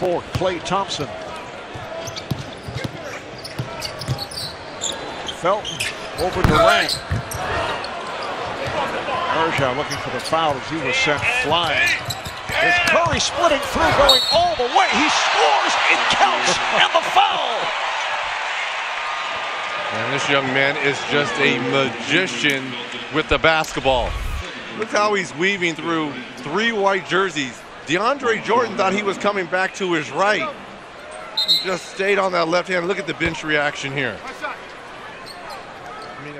for Klay Thompson. Felton over Durant. Bergeron looking for the foul as he was sent flying. There's Curry splitting through, going all the way. He scores, it counts, and the foul. And this young man is just a magician with the basketball. Look how he's weaving through three white jerseys. DeAndre Jordan thought he was coming back to his right. He just stayed on that left hand. Look at the bench reaction here. I mean,